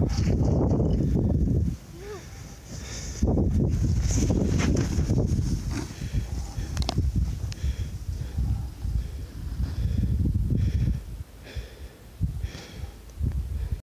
No.